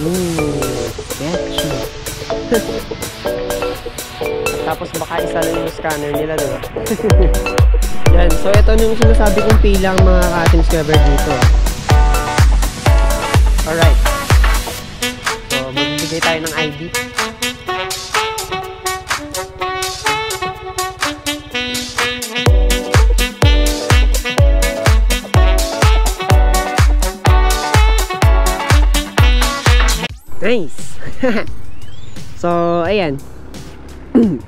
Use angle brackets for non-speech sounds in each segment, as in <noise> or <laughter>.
Ooh, sketchy. <laughs> Tapos baka isa lang yung scanner nila, di ba? <laughs> Yan, so ito yung sinasabi kong pilang mga ka-team scrubber dito. Alright. So, magbibigay tayo ng ID. <laughs> so, ayan. <clears throat>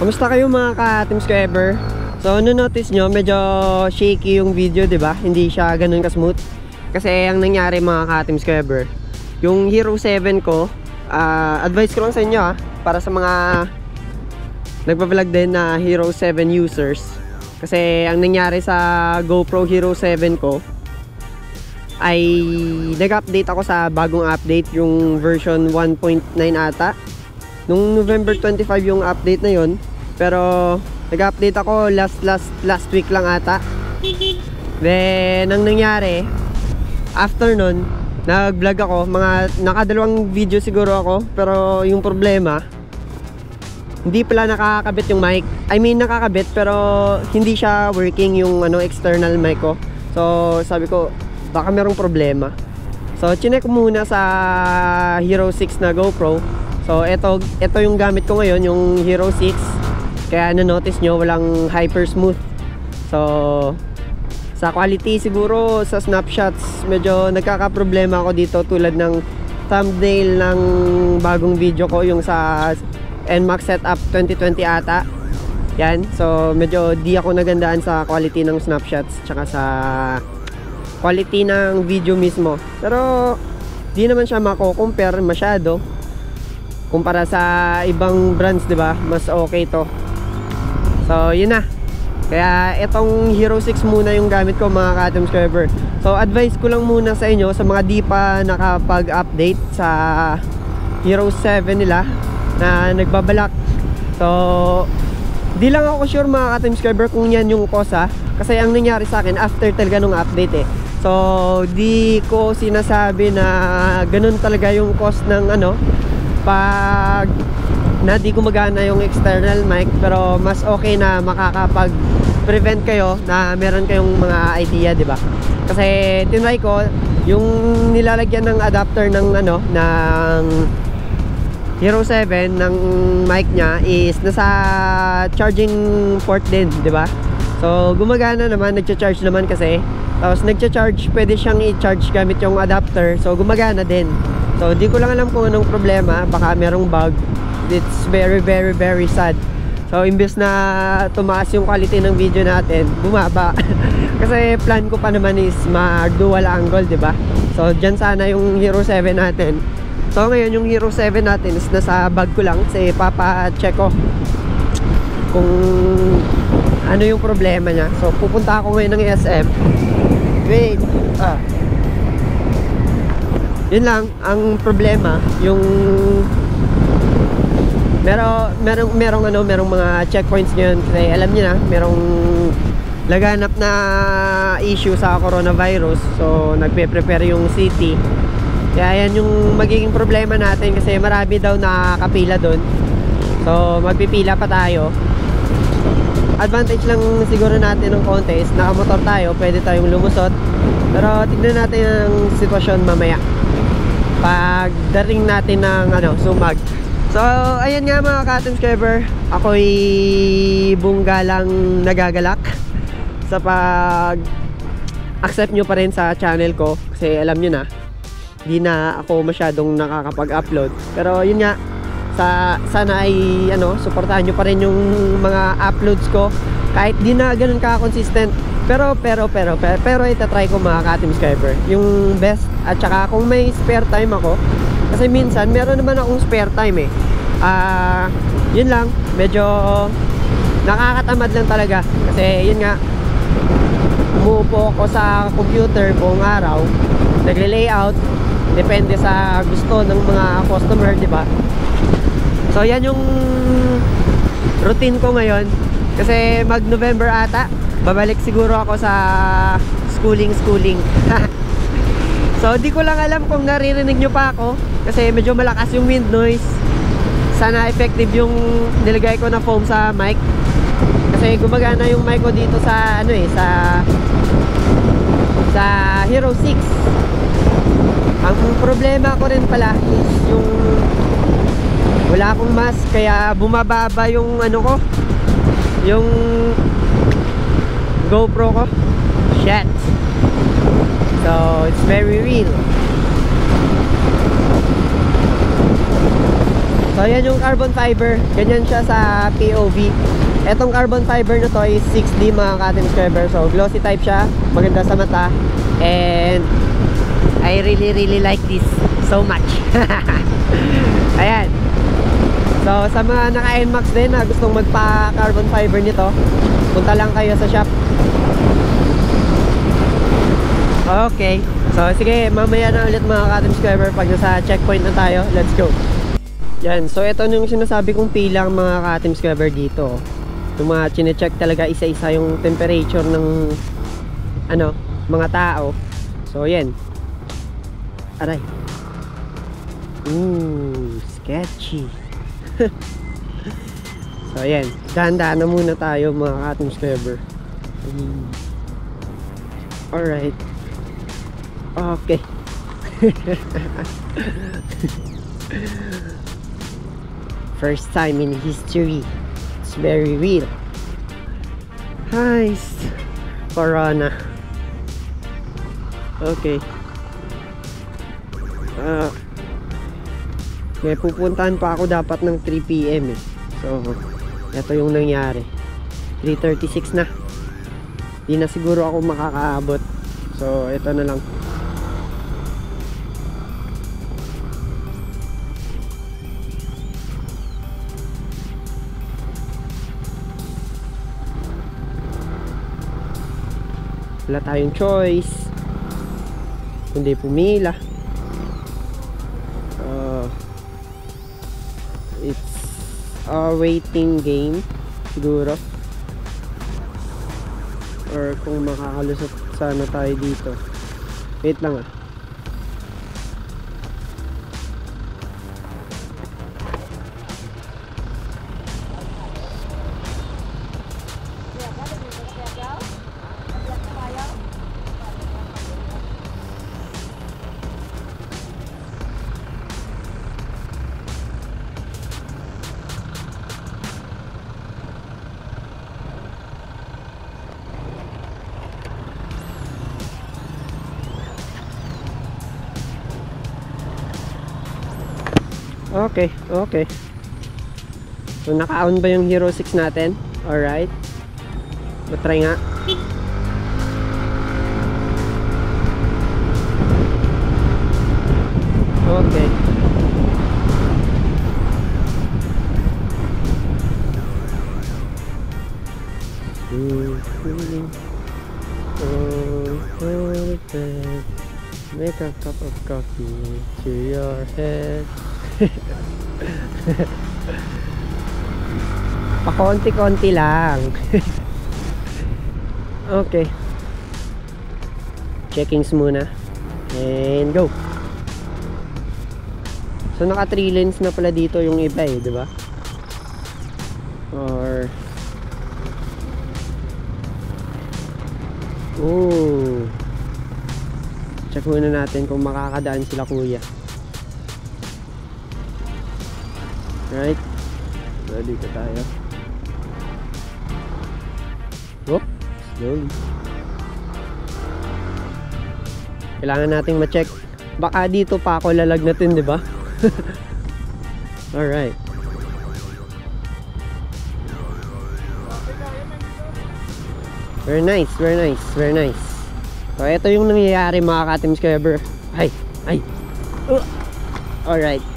Kamusta kayo mga ka-team scrubber? So, ano notice nyo, medyo shaky yung video, ba? Hindi siya ganun ka-smooth. Kasi ang nangyari mga ka-team scrubber, yung Hero 7 ko, ah, advice ko lang sa inyo ah, para sa mga nagpa-vlog din na Hero 7 users. Kasi ang nangyari sa GoPro Hero 7 ko, ay nag-update ako sa bagong update, yung version 1.9 ata. Nung November 25 yung update na yon pero nag-update ako last last last week lang ata. Then ang nangyari after nun, nag-vlog ako, mga nakadalawang video siguro ako, pero yung problema hindi pala nakakabit yung mic. I mean nakakabit pero hindi siya working yung ano external mic ko. So sabi ko baka merong problema. So chinek muna sa Hero 6 na GoPro. So ito ito yung gamit ko ngayon, yung Hero 6. Kaya na-notice nyo walang hyper smooth. So sa quality siguro sa snapshots medyo nagkakaproblema ako dito tulad ng thumbnail ng bagong video ko yung sa NMAX setup 2020 ata. Yan. So medyo di ako nagandaan sa quality ng snapshots tsaka sa quality ng video mismo. Pero di naman siya mako-compare masyado kumpara sa ibang brands, 'di ba? Mas okay 'to. So, yun na. Kaya itong Hero 6 muna yung gamit ko mga ka-Atom. So, advice ko lang muna sa inyo sa mga di pa nakapag-update sa Hero 7 nila na nagbabalak. So, di lang ako sure mga ka-Atom kung yan yung ha. Kasi ang nangyari sa akin after talaga nung update eh. So, di ko sinasabi na ganun talaga yung cause ng ano, pag na di gumagana yung external mic pero mas okay na makakapag prevent kayo na meron kayong mga idea, 'di ba? Kasi tinry ko yung nilalagyan ng adapter ng ano ng Hero 7 ng mic niya is nasa charging port din, 'di ba? So gumagana naman, nagcha-charge naman kasi. Tapos nagcha-charge, pwede siyang i-charge gamit yung adapter. So gumagana din. So di ko lang alam kung anong problema, baka merong bug. It's very very very sad. So imbes na tumaas yung quality ng video natin, bumaba. <laughs> Kasi plan ko pa naman is ma-dual angle, 'di ba? So diyan sana yung Hero 7 natin. So ngayon yung Hero 7 natin is nasa bag ko lang kasi papa-check ko kung ano yung problema niya. So pupunta ako ngayon ng SM. Wait. Ah. Yun lang ang problema, yung Meron merong merong ano, merong mga checkpoints ngayon kasi alam niyo na, merong laganap na issue sa coronavirus. So nagpe-prepare yung city. Kaya yan yung magiging problema natin kasi marami daw nakakapila doon. So magpipila pa tayo. Advantage lang siguro natin ng konti is nakamotor tayo, pwede tayong lumusot. Pero tignan natin ang sitwasyon mamaya. Pag dating natin ng ano, sumag. So, ayan nga mga ka-Atom Scrubber Ako'y bungga lang nagagalak Sa pag Accept nyo pa rin sa channel ko Kasi alam nyo na Di na ako masyadong nakakapag-upload Pero yun nga sa, Sana ay ano, supportahan nyo pa rin yung mga uploads ko. Kahit di na ganun ka-consistent. Pero pero pero pero, pero itatry ko mga ka-Atom Scrubber Yung best At saka kung may spare time ako. Kasi minsan, meron naman akong spare time eh. Ah, yun lang, medyo nakakatamad lang talaga. Kasi yun nga, umuupo ako sa computer buong araw, nagle-layout, depende sa gusto ng mga customer, di ba? So yan yung routine ko ngayon. Kasi mag-November ata, babalik siguro ako sa schooling-schooling. <laughs> So, di ko lang alam kung naririnig nyo pa ako kasi medyo malakas yung wind noise. Sana effective yung nilagay ko na foam sa mic. Kasi gumagana yung mic ko dito sa ano eh, sa sa Hero 6. Ang problema ko rin pala is yung wala akong mask kaya bumababa yung ano ko yung GoPro ko. Shit. So, it's very real. So, yan yung carbon fiber. Ganyan siya sa POV. Etong carbon fiber na to is 6D mga cotton scrubber. So, glossy type siya. Maganda sa mata. And, I really, really like this so much. <laughs> Ayan. So, sa mga naka-NMAX din na gustong magpa-carbon fiber nito, punta lang kayo sa shop. Okay. So, sige, mamaya na ulit mga scrubber pag nasa checkpoint na tayo. Let's go. Yan. So, ito yung sinasabi kong pilang mga scrubber dito. Yung mga chine-check talaga isa-isa yung temperature ng ano, mga tao. So, yan. Aray. Ooh, sketchy. <laughs> so, ayan. Dahan-dahan na muna tayo mga scrubber. Mm. Alright. Okay. <laughs> First time in history. It's very real. Nice. Corona. Okay. Ah. May pupuntahan pa ako dapat ng 3pm eh. So, ito yung nangyari. 3.36 na. Di na siguro ako makakaabot. So, ito na lang. Wala tayong choice. Kundi pumila. A waiting game siguro. Or kung makakalusot sana tayo dito. Wait lang ah Okay, okay. So naka-on ba yung Hero 6 natin? Alright. Matry nga. Okay. Make a cup of coffee to your head. <laughs> Pakonti-konti lang. <laughs> okay. Checkings muna. And go. So naka 3 lanes na pala dito yung iba eh, 'di ba? Or Oh. Check muna natin kung makakadaan sila kuya. Right? Ready ka tayo. Whoop. Slowly. Kailangan nating ma-check. Baka dito pa ako lalagnatin, di ba? <laughs> Alright. Very nice, very nice, very nice. So, ito yung nangyayari mga ka-team subscriber. Ay, ay. Uh. Alright.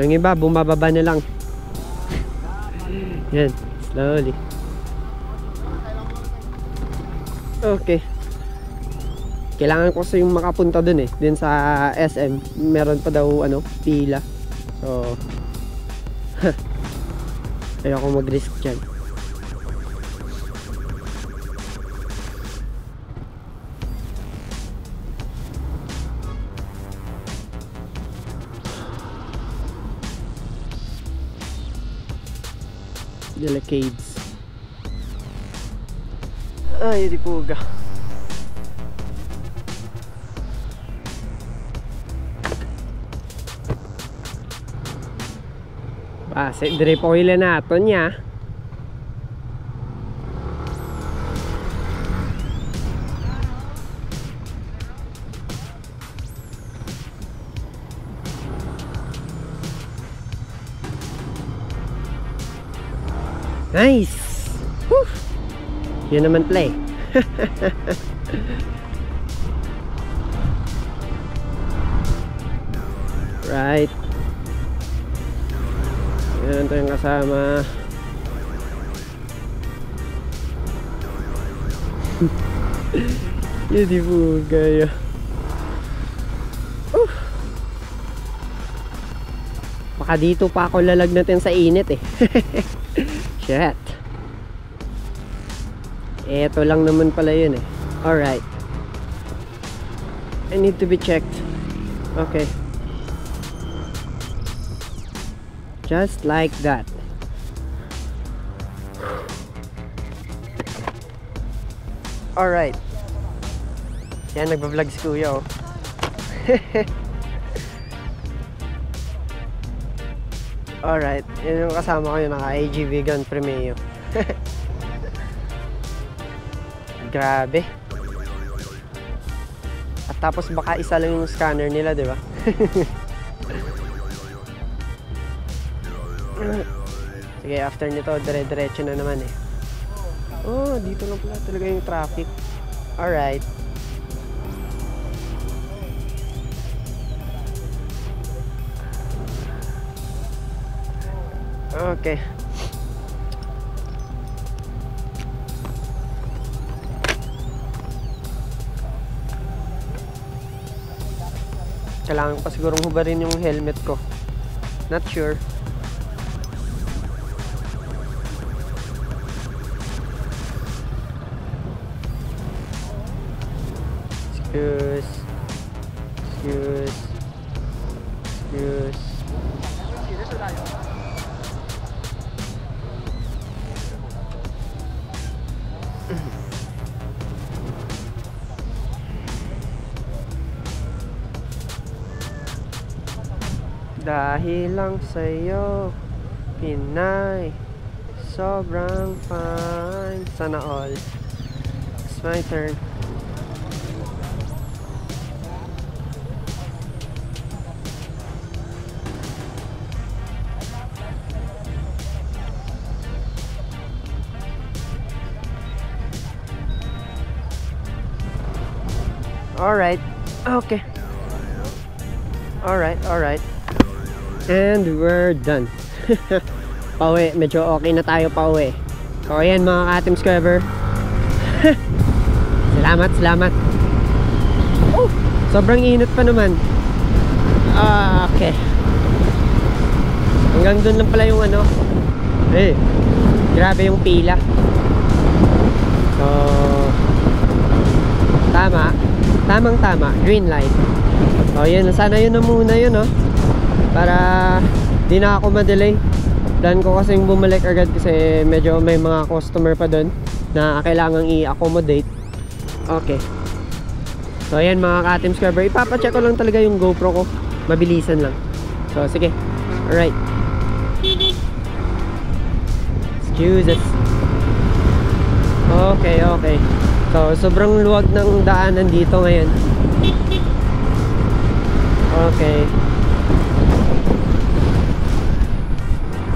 So yung iba, bumababa na lang. <laughs> Yan, slowly. Okay. Kailangan ko sa yung makapunta dun eh. Dun sa SM. Meron pa daw ano, pila. So, <laughs> ayoko mag-risk dyan. Delicades. Ay, di puga. Base, drip oil na nato niya. Nice! Whew! Yun naman play. <laughs> right. Yan ito yung kasama. Po gaya. Uh. Baka dito pa ako lalagnatin sa init eh. <laughs> Shit. Eto lang naman pala yun eh. Alright. I need to be checked. Okay. Just like that. Alright. Yan, nagbablog si Kuya oh. <laughs> Alright, yun yung kasama ko yung naka AGV gun Premeo. <laughs> Grabe. At tapos baka isa lang yung scanner nila, di ba? <laughs> Sige, after nito, dire-diretso na naman eh. Oh, dito lang pala talaga yung traffic. Alright. Okay. Kailangan pa sigurong hubarin yung helmet ko. Not sure. Excuse. Excuse. Excuse. Dahil lang sa'yo Pinay Sobrang fine. Sana all. It's my turn. Alright Okay. Alright, alright And we're done. <laughs> pauwi, medyo okay na tayo pauwi. So ayan mga ka-Team Squever. <laughs> salamat, salamat. Oh, sobrang init pa naman. Ah, okay. Hanggang doon lang pala yung ano. Eh, grabe yung pila. So, tama. Tamang tama. Green light. So, yun. Sana yun na muna yun, no? Para di na ako madelay. Plan ko kasing bumalik agad kasi medyo may mga customer pa doon na kailangang i-accommodate. Okay. So ayan mga ka-team scrubber ipapacheck ko lang talaga yung GoPro ko. Mabilisan lang. So sige. Alright. Excuse us okay okay. So sobrang luwag ng daanan dito ngayon. Okay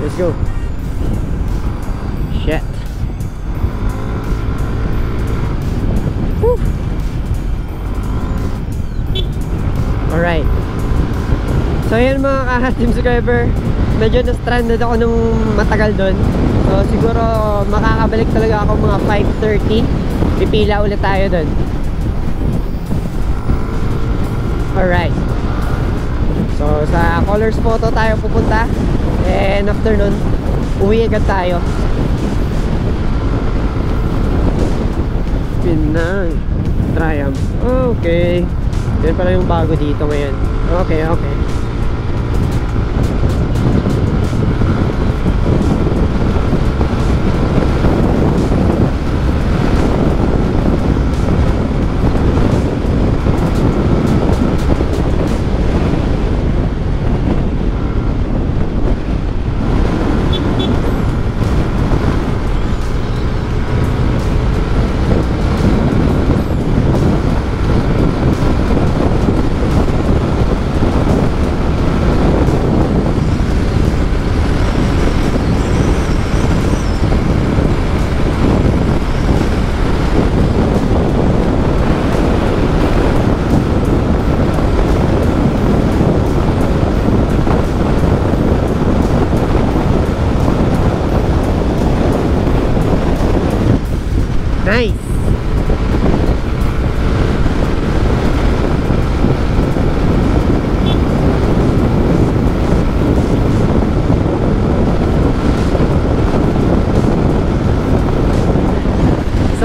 Let's go. Shit. Woo. Alright. So yan mga ka-team <laughs> subscriber. Medyo na-stranded ako nung matagal doon. So siguro makakabalik talaga ako mga 5.30. Pipila ulit tayo doon. Alright. So sa colors photo tayo pupunta. And after nun, uwi agad tayo. Pinang Triumph. Okay. Yan pala yung bago dito ngayon. Okay, okay.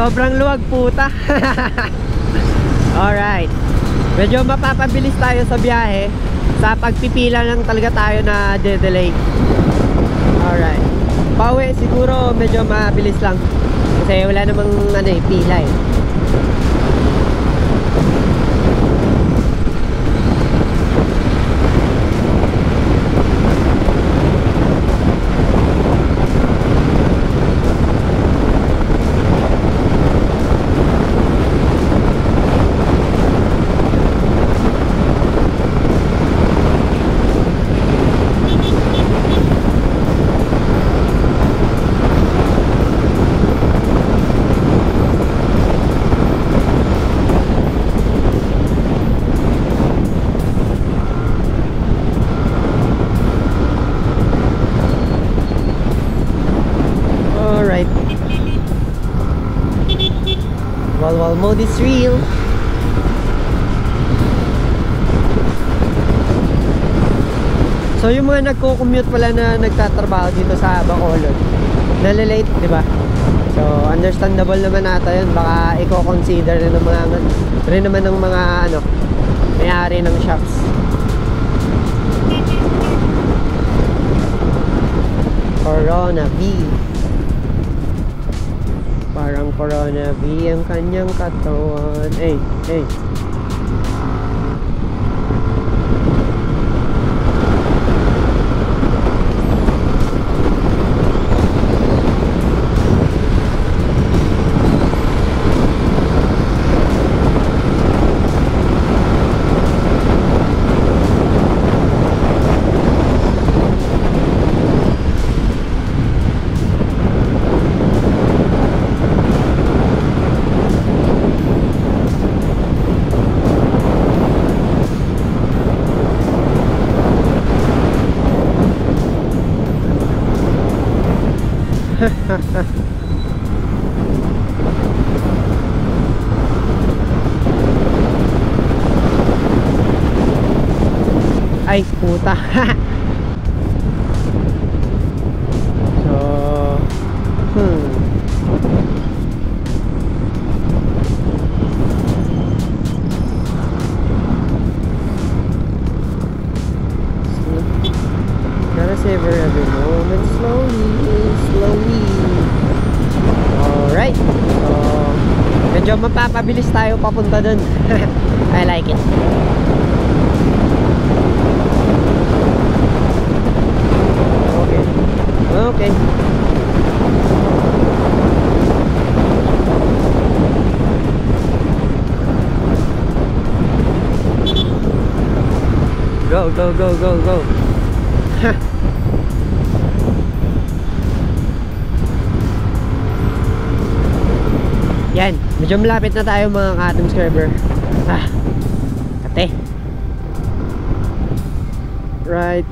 Sobrang luwag puta. <laughs> Alright. Medyo mapapabilis tayo sa biyahe. Sa pagpipila lang talaga tayo na de-delay. Alright. Pauwi siguro medyo mabilis lang. Kasi wala namang ano eh, pila eh. While mode is real. So yung mga nagko-commute pala na nagtatrabaho dito sa Bacolod, nalilate, di ba? So understandable naman nata yun. Baka i-consider rin ng mga rin naman ng mga ano, may-ari ng shops. Corona V. Parang Corona V ang kanyang katawan. Hey. Ay, medyo mapapabilis tayo papunta dun. <laughs> I like it. Okay. Okay. Go, go, go, go, go. Medyo malapit na tayo mga ka-atom scrubber. Ah, kate. Right.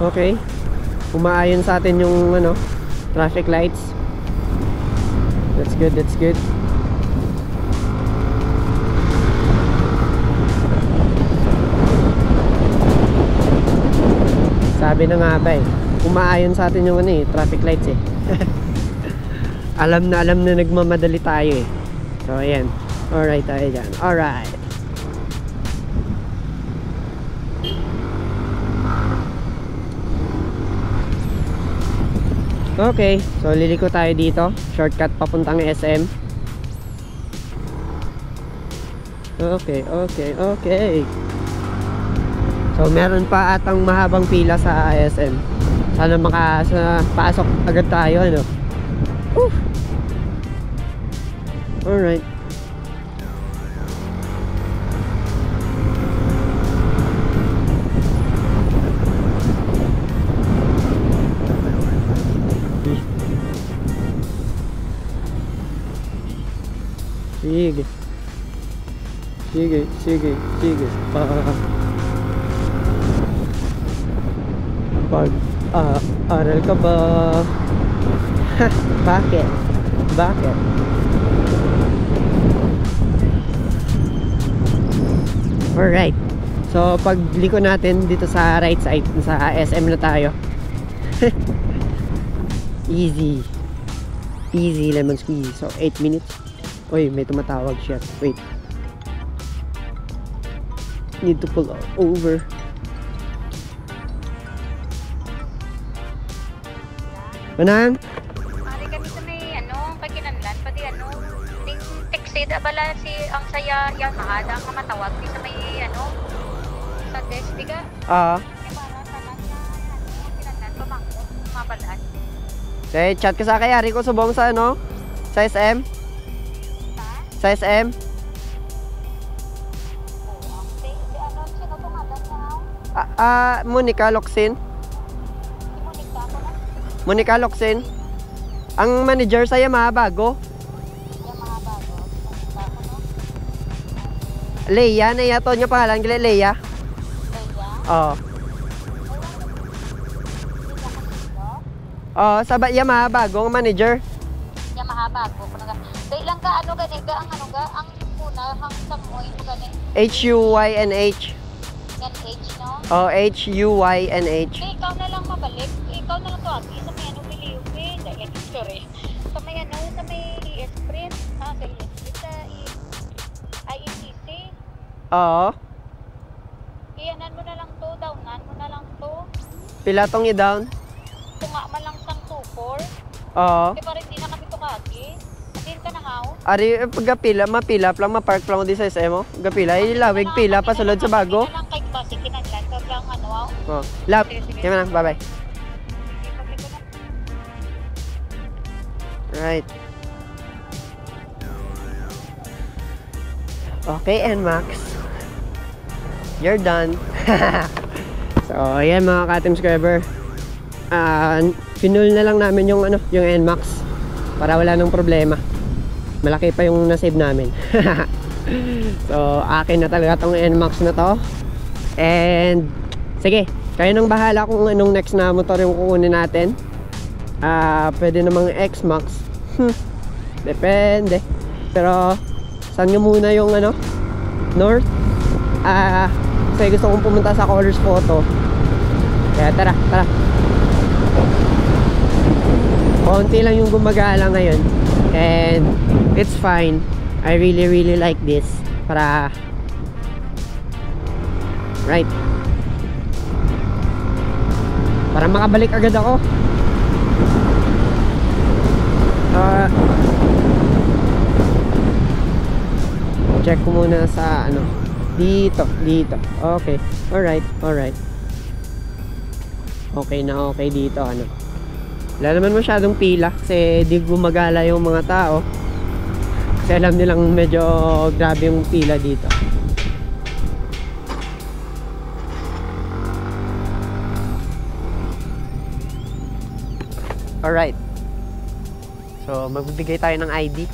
Okay. Umaayon sa atin yung ano, traffic lights. That's good, that's good. Sabi na nga ba eh, umaayon sa atin yung ano eh, traffic lights eh. <laughs> alam na alam na nagmamadali tayo eh. So ayan. Alright tayo dyan. Alright. Okay, so liliko tayo dito. Shortcut papuntang SM. Okay, okay, okay. So meron pa atang mahabang pila sa SM. Sana maka sa pasok agad tayo ano. Whew. Alright. Sige. Sige, sige, sige. Ah. Pag ah, aral ka ba? <laughs> Bakit? Bakit? Alright. So, pag liko natin dito sa right side, sa SM na tayo. <laughs> Easy. Easy lemon squeeze. So, 8 minutes. Uy, may tumatawag siya. Wait. Need to pull over. Manang? Mari kami sa may ano, kaginanlan, pati ano, ting texted abala si ang saya yang mahada nga matawag di sa may ano, sa desk. Ah. Yung para sa nasa ano. Okay, chat ka sa kay Ari ko subong sa ano? Sa SM? Sa? SM? Oo. Di, di ano, ah? Ah, ah, Monica Locsin. Monica Locsin. Ang manager sa Yamaha bago. Mga bago. Leia, na yato niya pangalan gila Leia. Leia. Oh. Oh, sa Yamaha bago ang manager. Mga bago. Dahil lang ka ano gani ka ang ano ga ang una hang samoy mo gani. H U Y N H. Yan age no. Oh, H U Y N H. Ikaw na lang mabalik. Ikaw na lang tuwagi sa may ano Piliupi. Dahil, sorry. Sa may ano, sa may e-sprint. Ha, sa e-sprint. Sa i- IETC. Oo. Iyanan mo na lang to. Downan mo na lang to. Pila tong i-down. Tunga man lang sang 2-4. Oo. Kasi parang hindi na kami tuwagi. Hindi ka na haw. Ari, eh, pag pila, mapila, lang mapark lang di sa SM mo. Gapila, ilawig pila, pasulod sa bago. Na lang kay Basi kinanlan. Kag lang ano, haw. Oh, lap. Kaya na, bye-bye. Right. Okay, and Max. You're done. <laughs> so, ayan mga ka-team subscriber. Ah, pinul na lang namin yung ano, yung NMAX para wala nang problema. Malaki pa yung nasave namin. <laughs> so, akin na talaga tong NMAX na to. And sige, kayo nang bahala kung anong next na motor yung kukunin natin. Ah, pwede namang X-Max. <laughs> Depende. Pero saan nga muna yung ano? North? Ah, kasi gusto kong pumunta sa Colors Photo. Kaya tara, tara. Konti lang yung gumagala ngayon. And it's fine. I really really like this. Para Right. Para makabalik agad ako. Ah. Check ko muna sa ano dito dito. Okay alright alright. Okay na okay dito ano. Wala naman masyadong pila kasi di gumagala yung mga tao. Kasi alam nilang medyo grabe yung pila dito alright. So magbibigay tayo ng ID